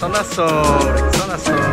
só na, só na sombra, só na sombra. Começa todo mundo